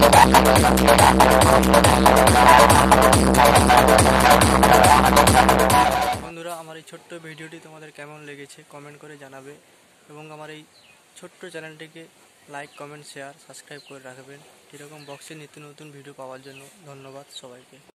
বন্ধুরা আমার এই ছোট্ট ভিডিওটি তোমাদের কেমন লেগেছে কমেন্ট করে জানাবে এবং আমার এই ছোট্ট চ্যানেলটিকে লাইক কমেন্ট শেয়ার সাবস্ক্রাইব করে রাখবেন এরকম বক্সে নিত্য নতুন ভিডিও পাওয়ার জন্য ধন্যবাদ সবাইকে